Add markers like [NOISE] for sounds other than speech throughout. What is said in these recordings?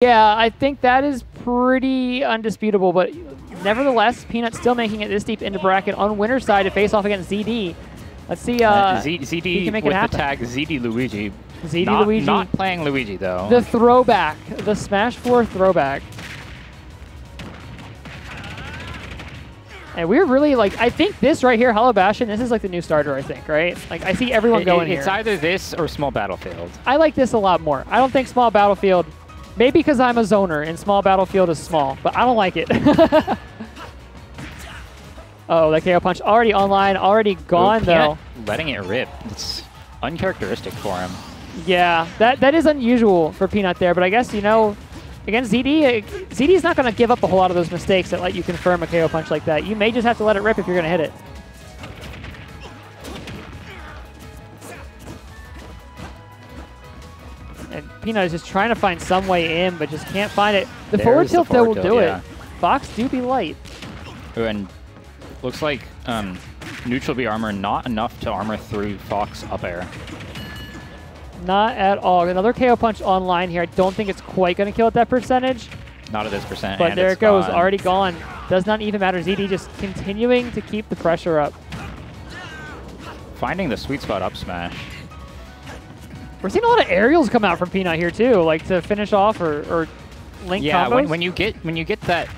Yeah, I think that is pretty undisputable, but nevertheless, Peanut still making it this deep into bracket on winner's side to face off against ZD. Let's see. Uh, Z- he ZD can make it with the tag ZD Luigi. ZD not, Luigi. Not playing Luigi though. The throwback, the Smash 4 throwback. And we're really like, I think this right here, Hollow Bastion, this is like the new starter, I think, right? Like, I see everyone It- going it- it's here. either this or Small Battlefield. I like this a lot more. I don't think Small Battlefield, maybe because I'm a zoner and Small Battlefield is small, but I don't like it. [LAUGHS] oh, that KO punch already online, already gone Ooh, though. Letting it rip. It's uncharacteristic for him. Yeah, that that is unusual for Peanut there, but I guess, you know, against ZD, uh, ZD's not going to give up a whole lot of those mistakes that let you confirm a KO punch like that. You may just have to let it rip if you're going to hit it. Peanut is just trying to find some way in, but just can't find it. The There's forward the tilt, though, will do tilt, it. Fox do be light. Ooh, and looks like um, neutral B armor not enough to armor through Fox up air. Not at all. Another KO punch online here. I don't think it's quite going to kill at that percentage. Not at this percent. But and there it goes, gone. already gone. Does not even matter. ZD just continuing to keep the pressure up. Finding the sweet spot up smash. We're seeing a lot of aerials come out from Peanut here too, like to finish off or, or link Yeah, combos. when, when you get when you get that,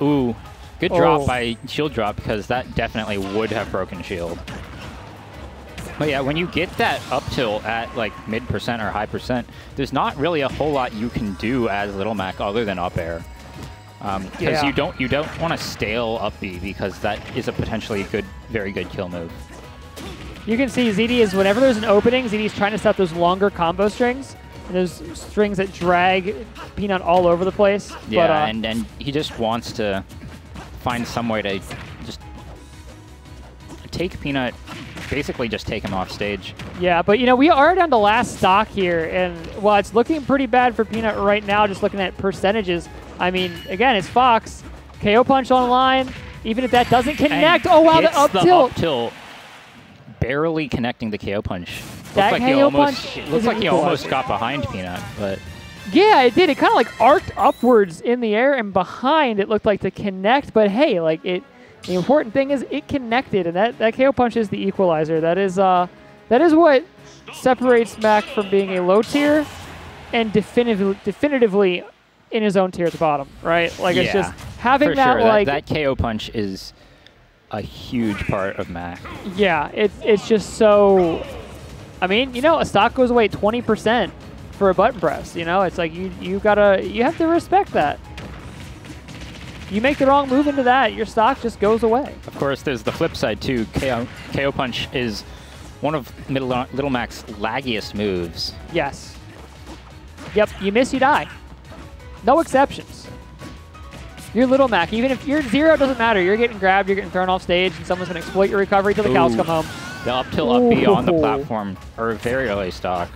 ooh, good drop Oh. by shield drop because that definitely would have broken shield. But yeah, when you get that up tilt at like mid percent or high percent, there's not really a whole lot you can do as Little Mac other than up air. Um, because Yeah. you don't you don't want to stale up B because that is a potentially good, very good kill move. You can see ZD is whenever there's an opening, ZD is trying to set those longer combo strings. And those strings that drag Peanut all over the place. Yeah, but, uh, and and he just wants to find some way to just take Peanut, basically just take him off stage. Yeah, but you know, we are down to last stock here, and while it's looking pretty bad for Peanut right now, just looking at percentages, I mean, again, it's Fox. KO punch online, even if that doesn't connect. And Oh, wow, the up tilt. up tilt, barely connecting the KO punch. That looks like he almost punch looks like he almost got behind Peanut, but Yeah, it did. It kind of like arced upwards in the air, and behind it looked like to connect. But hey, like it, the important thing is it connected, and that, that KO punch is the equalizer. That is uh, that is what separates Mac from being a low tier, and definitively definitively in his own tier at the bottom, right? Like it's just having that sure like that, that KO punch is a huge part of Mac. Yeah, it's it's just so. I mean, you know, a stock goes away twenty percent for a button press. You know, it's like you you gotta you have to respect that. You make the wrong move into that, your stock just goes away. Of course, there's the flip side too. KO, KO punch is one of Middle, Little Mac's laggiest moves. Yes. Yep, you miss, you die. No exceptions. You're Little Mac. Even if you're zero, it doesn't matter. You're getting grabbed, you're getting thrown off stage, and someone's gonna exploit your recovery till the cows come home. The up tilt up B on the platform or very early stock.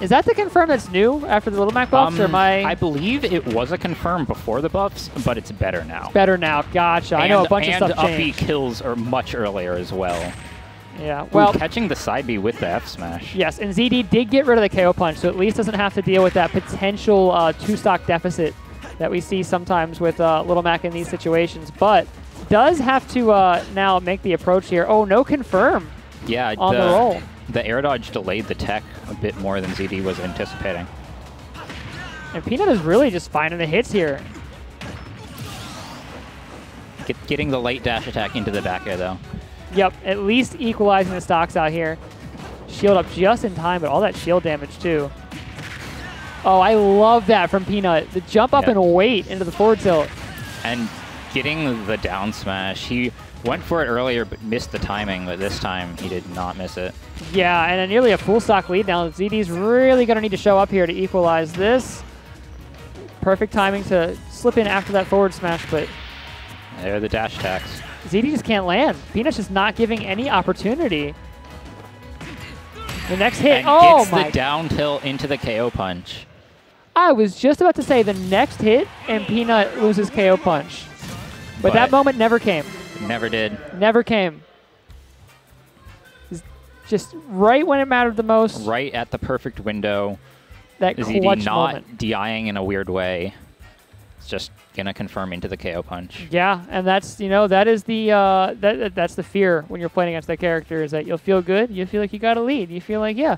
Is that the confirm that's new after the Little Mac buffs, or am I, Um, I believe it was a confirm before the buffs, but it's better now. better now? Gotcha. I know a bunch of and stuff up B changed. kills are much earlier as well. Yeah. Ooh, Well, catching the side B with the F smash. Yes, and ZD did get rid of the KO punch, so at least doesn't have to deal with that potential uh, two-stock deficit that we see sometimes with uh, Little Mac in these situations. But does have to uh, now make the approach here. Oh, no confirm Yeah, on the, roll. The air dodge delayed the tech a bit more than ZD was anticipating. And Peanut is really just finding the hits here. Get, getting the late dash attack into the back air though. Yep, at least equalizing the stocks out here. Shield up just in time, but all that shield damage too. Oh, I love that from Peanut. The jump up Yep. and wait into the forward tilt. And getting the down smash, he went for it earlier but missed the timing, but this time he did not miss it. Yeah, and a nearly a full stock lead now. ZD's really going to need to show up here to equalize this. Perfect timing to slip in after that forward smash, but There are the dash attacks. ZD just can't land. Peanut's just not giving any opportunity. The next hit, And oh gets my! the down tilt into the KO punch. I was just about to say the next hit, and Peanut loses KO punch. But, that moment never came. Never did. Never came. Just right when it mattered the most. Right at the perfect window. that Is he clutch not moment. DIing in a weird way? It's just gonna confirm into the KO punch. Yeah, and that's you know that is the uh, that that- that's the fear when you're playing against that character is that you'll feel good, you feel like you got a lead, you feel like yeah,